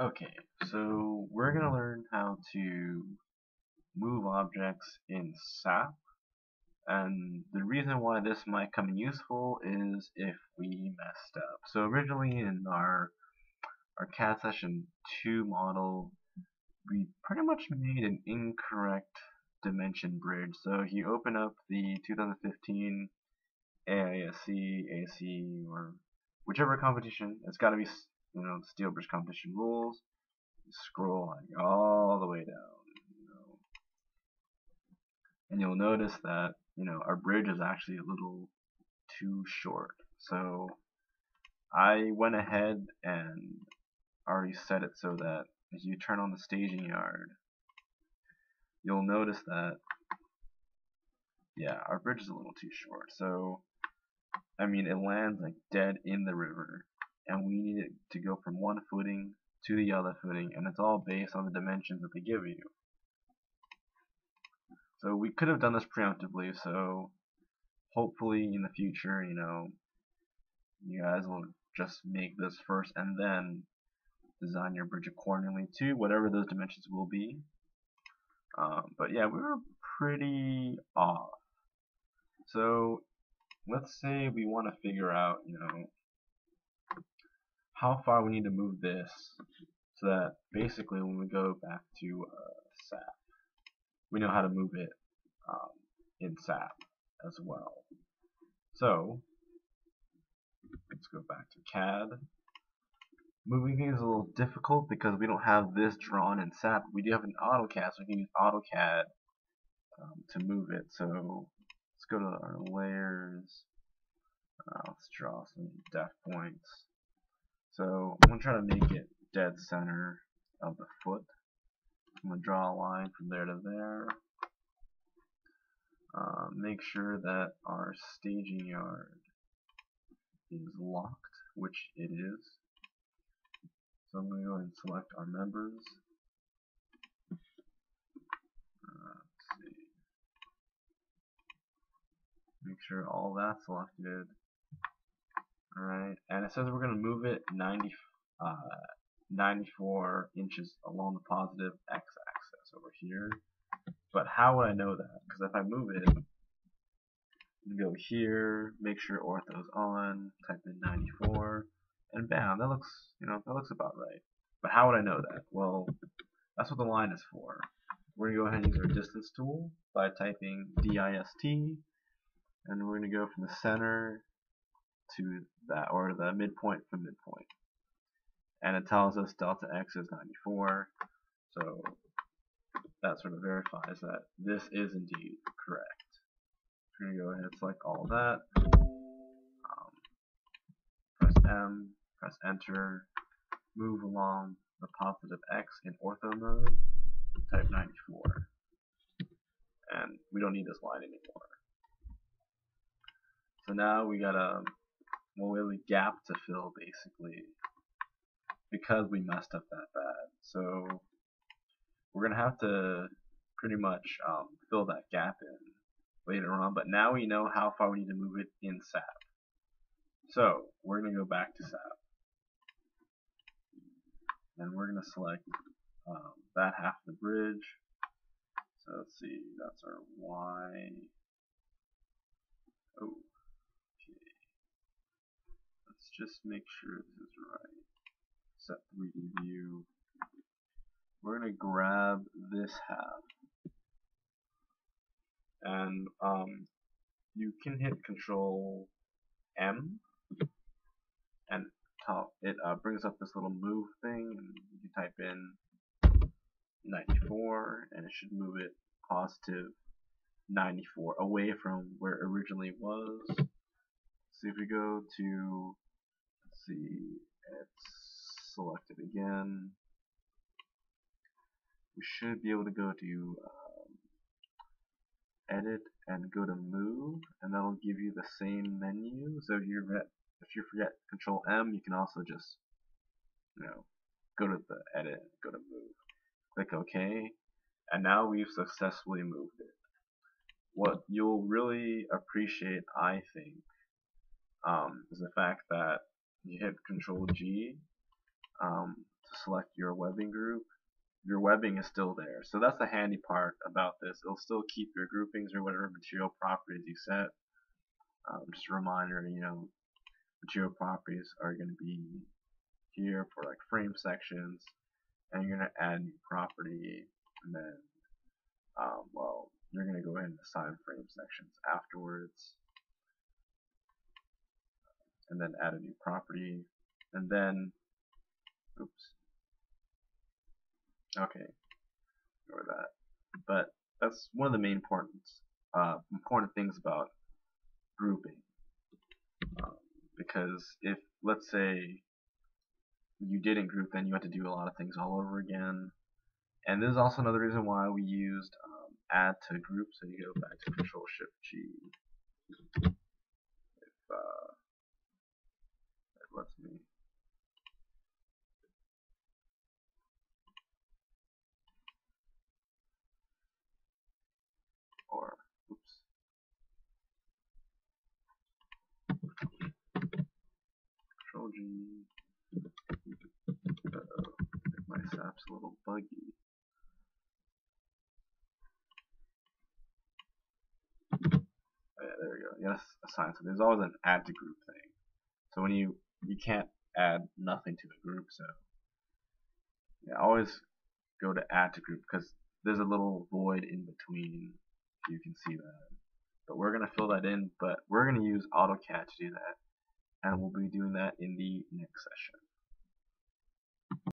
Okay, so we're going to learn how to move objects in SAP. And the reason why this might come in useful is if we messed up. So originally in our our CAD session 2 model, we pretty much made an incorrect dimension bridge. So if you open up the 2015 AISC, AC, or whichever competition, it's got to be you know, steel bridge competition rules. Scroll all the way down, you know, and you'll notice that you know our bridge is actually a little too short. So I went ahead and already set it so that as you turn on the staging yard, you'll notice that yeah, our bridge is a little too short. So I mean, it lands like dead in the river and we need it to go from one footing to the other footing and it's all based on the dimensions that they give you. So we could have done this preemptively so hopefully in the future you know you guys will just make this first and then design your bridge accordingly to whatever those dimensions will be. Um, but yeah, we were pretty off. So let's say we want to figure out, you know, how far we need to move this so that basically when we go back to uh, SAP, we know how to move it um, in SAP as well. So let's go back to CAD. Moving things is a little difficult because we don't have this drawn in SAP. We do have an AutoCAD, so we can use AutoCAD um, to move it. So let's go to our layers. Uh, let's draw some def points. So I'm going to try to make it dead center of the foot. I'm going to draw a line from there to there. Uh, make sure that our staging yard is locked, which it is. So I'm going to go ahead and select our members. Uh, make sure all that's selected. Alright, and it says we're going to move it 90, uh, 94 inches along the positive x-axis over here. But how would I know that? Because if I move it, go here, make sure ortho's on, type in 94, and bam, that looks, you know, that looks about right. But how would I know that? Well, that's what the line is for. We're going to go ahead and use our distance tool by typing DIST, and we're going to go from the center to that, or the midpoint from midpoint. And it tells us delta x is 94, so that sort of verifies that this is indeed correct. We're going to go ahead and select all of that. Um, press M, press enter, move along the positive x in ortho mode, type 94. And we don't need this line anymore. So now we got a well, we have a gap to fill basically because we messed up that bad. So we're gonna have to pretty much um, fill that gap in later on. But now we know how far we need to move it in SAP. So we're gonna go back to SAP and we're gonna select um, that half of the bridge. So let's see, that's our Y. Oh, just make sure this is right. Set 3D view. We're going to grab this half. And um, you can hit Control M and top, it uh, brings up this little move thing and you type in 94 and it should move it positive 94 away from where it originally was. So if we go to see, it's selected again. We should be able to go to um, edit and go to move and that'll give you the same menu. So if you forget if you forget control M you can also just you know go to the edit go to move. Click OK and now we've successfully moved it. What you'll really appreciate I think um, is the fact that you hit Control G um, to select your webbing group, your webbing is still there. So that's the handy part about this. It'll still keep your groupings or whatever material properties you set. Um, just a reminder, you know, material properties are going to be here for like frame sections, and you're going to add new property, and then, um, well, you're going to go ahead and assign frame sections afterwards, and then add a new property, and then, oops, okay, ignore that. But that's one of the main important, uh, important things about grouping. Um, because if, let's say, you didn't group, then you have to do a lot of things all over again. And this is also another reason why we used um, add to group. So you go back to Control Shift G. If uh, it lets me. Or oops. Control Uh oh, my sap's a little buggy. Oh, yeah, there we go. Yes, assign. So there's always an add to group thing. So when you you can't add nothing to the group, so yeah, always go to add to group because there's a little void in between. You can see that. But we're gonna fill that in. But we're gonna use AutoCAD to do that, and we'll be doing that in the next session.